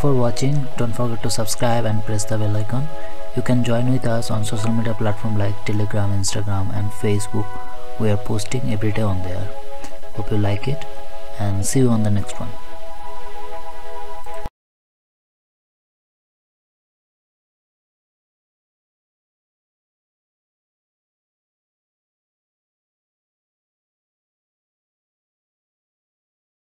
for watching. Don't forget to subscribe and press the bell icon. You can join with us on social media platform like telegram instagram and facebook. We are posting every day on there. Hope you like it and see you on the next one.